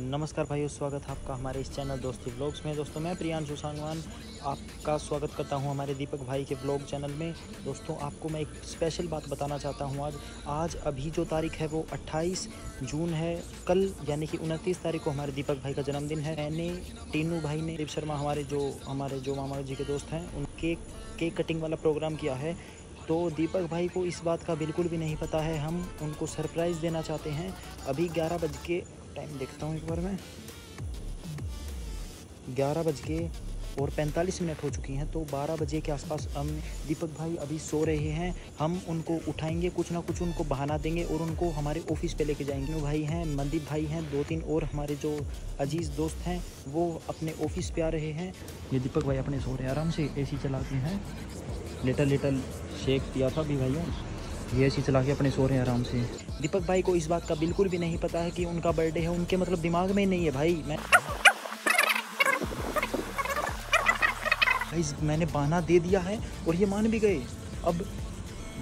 नमस्कार भाइयों, स्वागत है आपका हमारे इस चैनल दोस्ती ब्लॉग्स में। दोस्तों, मैं प्रियांशु सांगवान, आपका स्वागत करता हूँ हमारे दीपक भाई के ब्लॉग चैनल में। दोस्तों, आपको मैं एक स्पेशल बात बताना चाहता हूँ आज। आज अभी जो तारीख है वो 28 जून है। कल, यानी कि 29 तारीख को हमारे दीपक भाई का जन्मदिन है। मैंने, टीनू भाई ने, दीप शर्मा हमारे जो हमारे जो मामा जी के दोस्त हैं, उनके केक कटिंग वाला प्रोग्राम किया है। तो दीपक भाई को इस बात का बिल्कुल भी नहीं पता है। हम उनको सरप्राइज़ देना चाहते हैं। अभी ग्यारह बज के टाइम देखता हूँ एक बार मैं। ग्यारह बज के और 45 मिनट हो चुकी हैं तो 12 बजे के आसपास हम दीपक भाई अभी सो रहे हैं। हम उनको उठाएँगे, कुछ ना कुछ उनको बहाना देंगे और उनको हमारे ऑफ़िस पे लेके जाएँगे। भाई हैं मनदीप भाई हैं दो तीन और हमारे जो अज़ीज़ दोस्त हैं, वो अपने ऑफ़िस पे आ रहे हैं। ये दीपक भाई अपने सो रहे हैं, आराम से एसी चलाते हैं। लिटल लिटल शेक पिया था भी भाइयों। ये ऐसी चला के अपने सो रहे हैं आराम से। दीपक भाई को इस बात का बिल्कुल भी नहीं पता है कि उनका बर्थडे है, उनके मतलब दिमाग में नहीं है भाई। मैं भाई, मैंने बहाना दे दिया है और ये मान भी गए। अब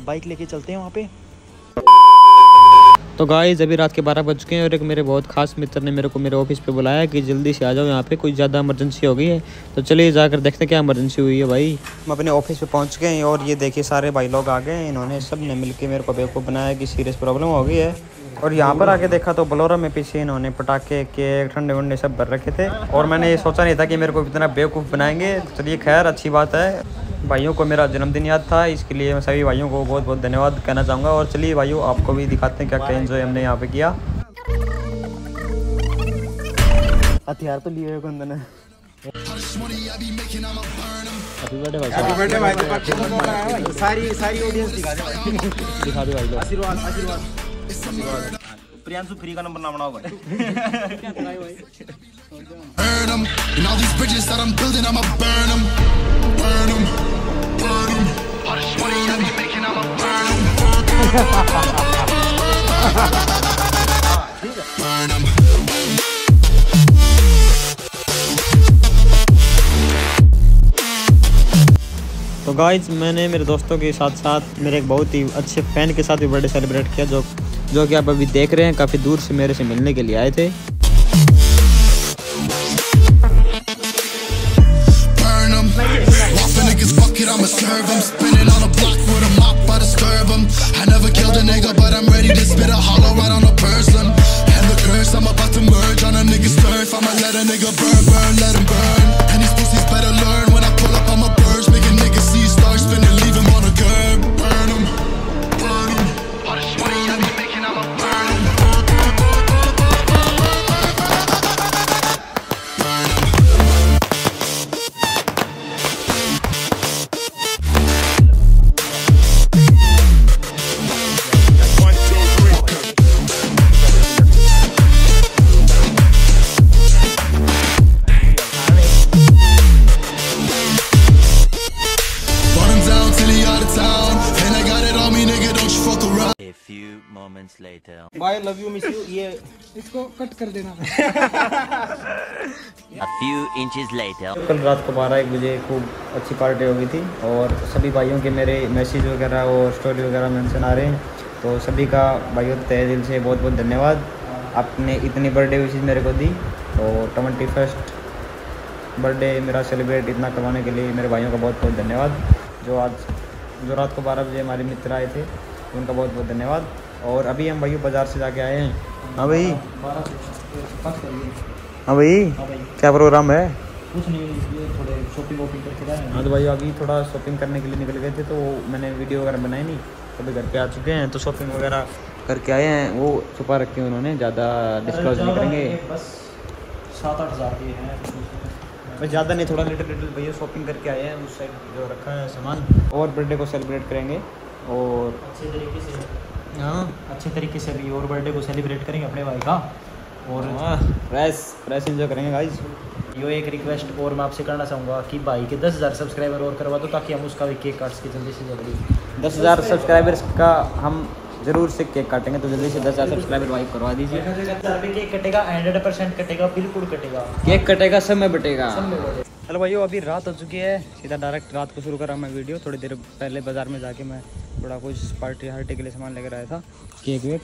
बाइक लेके चलते हैं वहाँ पे। तो गाइस अभी रात के बारह बज चुके हैं और एक मेरे बहुत खास मित्र ने मेरे को मेरे ऑफ़िस पे बुलाया कि जल्दी से आ जाओ यहाँ पे, कोई ज़्यादा इमरजेंसी हो गई है। तो चलिए जाकर देखते हैं क्या इमरजेंसी हुई है भाई। हम अपने ऑफ़िस पे पहुँच गए और ये देखिए सारे भाई लोग आ गए इन्होंने सबने मिल मेरे को बेवकूफ़ बनाया कि सीरियस प्रॉब्लम हो गई है। और यहाँ पर आके देखा तो बलोरा में पीछे इन्होंने पटाखे केक ठंडे वंडे सब भर रखे थे और मैंने ये सोचा नहीं था कि मेरे को इतना बेवकूफ़ बनाएँगे। चलिए खैर, अच्छी बात है। भाइयों को मेरा जन्मदिन याद था इसके लिए मैं सभी भाइयों को बहुत बहुत धन्यवाद कहना चाहूँगा। और चलिए भाइयों आपको भी दिखाते हैं क्या क्या इन्जॉय हमने यहाँ पे किया। हथियार तो लिए कुंदन ने। हैप्पी बर्थडे भाई। हैप्पी बर्थडे भाई। सारी सारी ऑडियंस दिखा दे भाई। दिखा दो भाई। आशीर्वाद आशीर्वाद। प्रियांशु फ्री का नंबर ना बनाओ भाई। Burn 'em. And all these bridges that I'm building, I'ma burn 'em. Burn 'em. तो गाइज़ मैंने मेरे दोस्तों के साथ साथ मेरे एक बहुत ही अच्छे फ़ैन के साथ भी बर्थडे सेलिब्रेट किया, जो जो कि आप अभी देख रहे हैं, काफ़ी दूर से मेरे से मिलने के लिए आए थे. Off a 'em. Spinning I. I never killed a nigga, but I'm ready to spit a hollow right on a person. And the curse, I'm about to merge on a nigga's turf. I'ma let a nigga burn, later. Bye love you miss you ये इसको cut कर देना। A few inches later. कल रात को बारह एक बजे खूब अच्छी पार्टी हो गई थी और सभी भाइयों के मेरे मैसेज वगैरह और स्टोरी वगैरह मेंशन आ रहे हैं। तो सभी का भाइयों तहे दिल से बहुत बहुत धन्यवाद। आपने इतनी बर्थडे विशेष मेरे को दी और ट्वेंटी फ़र्स्ट बर्थडे मेरा सेलिब्रेट इतना करवाने के लिए मेरे भाइयों का बहुत बहुत धन्यवाद। जो आज जो रात को बारह बजे हमारे मित्र आए थे उनका बहुत बहुत धन्यवाद। और अभी हम भाइयों बाज़ार से जाके आए हैं। हाँ भाई। हाँ भाई। क्या प्रोग्राम है? कुछ नहीं थोड़े शॉपिंग वॉपिंग करके जाए हाँ। तो भाई अभी थोड़ा शॉपिंग करने के लिए निकल गए थे तो मैंने वीडियो वगैरह बनाई नहीं। अभी घर पे आ चुके हैं तो शॉपिंग वगैरह करके आए हैं। वो छुपा रखे हैं उन्होंने ज़्यादा डिस्कस नहीं करेंगे। बस सात आठ हज़ार के हैं। बस ज़्यादा नहीं थोड़ा लिटिल लिटिल भैया शॉपिंग करके आए हैं उस साइड जो रखा है सामान। और बर्थडे को सेलिब्रेट करेंगे। और अच्छे तरीके से। हाँ। अच्छे तरीके से अभी और बर्थडे को सेलिब्रेट करेंगे अपने भाई का। और फ्रेश फ्रेश इंजॉय करेंगे गाइस यो एक रिक्वेस्ट और मैं आपसे करना चाहूँगा कि भाई के दस हज़ार सब्सक्राइबर और करवा दो ताकि हम उसका भी केक काट सके जल्दी से जल्दी। दस हज़ार सब्सक्राइबर्स का हम ज़रूर से केक काटेंगे तो जल्दी से दस हज़ार सब्सक्राइबर वाइप करवा दीजिए। केक कटेगा हंड्रेड परसेंट कटेगा बिल्कुल कटेगा। केक कटेगा सब में बटेगा। हेलो भाई। अभी रात हो चुकी है। सीधा डायरेक्ट रात को शुरू करा मैं वीडियो थोड़ी देर पहले बाज़ार में जाके मैं थोड़ा कुछ पार्टी हार्टी के लिए सामान लेकर आया था। केक वेक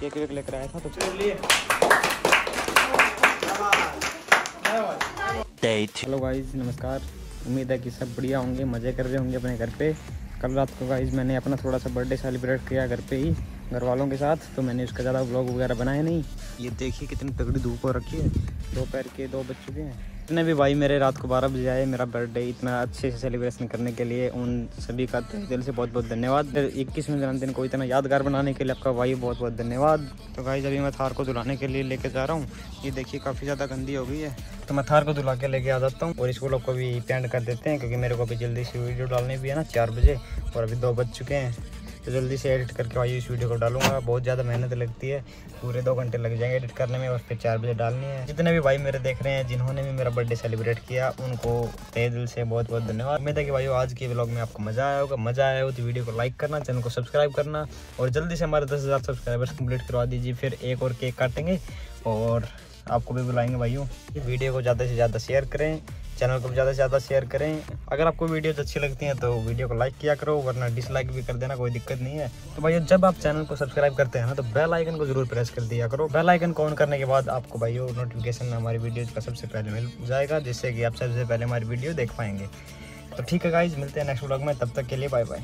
केक वेक लेकर आया था तो हेलो गाइज़ नमस्कार। उम्मीद है कि सब बढ़िया होंगे मज़े कर रहे होंगे अपने घर पे। कल रात को गाइज़ मैंने अपना थोड़ा सा बर्थडे सेलिब्रेट किया घर पे ही घर वालों के साथ तो मैंने उसका ज़्यादा ब्लॉग वगैरह बनाया नहीं। ये देखिए कितनी तगड़ी धूप हो रखी है। दोपहर के दो बज चुके हैं। इतने भी भाई मेरे रात को बारह बजे आए, मेरा बर्थडे इतना अच्छे से सेलिब्रेशन करने के लिए उन सभी का तहे दिल से बहुत बहुत धन्यवाद इक्कीसवें जन्मदिन को इतना यादगार बनाने के लिए आपका भाई बहुत बहुत धन्यवाद। तो भाई अभी मैं थार को धुलाने के लिए लेके जा रहा हूँ, ये देखिए काफ़ी ज़्यादा गंदी हो गई है। तो मैं थार को धुला के लेके आ जाता हूँ और इसको लोग को भी पेंट कर देते हैं, क्योंकि मेरे को अभी जल्दी से वीडियो डालनी भी है ना चार बजे और अभी दो बज चुके हैं। तो जल्दी से एडिट करके भाई इस वीडियो को डालूँगा। बहुत ज़्यादा मेहनत लगती है। पूरे दो घंटे लग जाएँगे एडिट करने में और फिर चार बजे डालनी है। जितने भी भाई मेरे देख रहे हैं, जिन्होंने भी मेरा बर्थडे सेलिब्रेट किया, उनको तहे दिल से बहुत बहुत धन्यवाद। उम्मीद है कि भाई आज के ब्लॉग में आपको मज़ा आया होगा। मज़ा आया हो तो वीडियो को लाइक करना चैनल को सब्सक्राइब करना और जल्दी से हमारे दस हज़ार सब्सक्राइबर्स कंप्लीट करवा दीजिए। फिर एक और केक काटेंगे और आपको भी बुलाएँगे भाइयों। वीडियो को ज़्यादा से ज़्यादा शेयर करें। चैनल को ज़्यादा से ज़्यादा शेयर करें। अगर आपको वीडियोज़ अच्छी लगती हैं तो वीडियो को लाइक किया करो, वरना डिसलाइक भी कर देना, कोई दिक्कत नहीं है। तो भाई जब आप चैनल को सब्सक्राइब करते हैं ना तो बेल आइकन को ज़रूर प्रेस कर दिया करो। बेल आइकन को ऑन करने के बाद आपको भाई नोटिफिकेशन हमारी वीडियोज़ का सबसे पहले मिल जाएगा, जिससे कि आप सबसे पहले हमारी वीडियो देख पाएँगे। तो ठीक है गाइज़ मिलते हैं नेक्स्ट ब्लॉग में, तब तक के लिए बाय बाय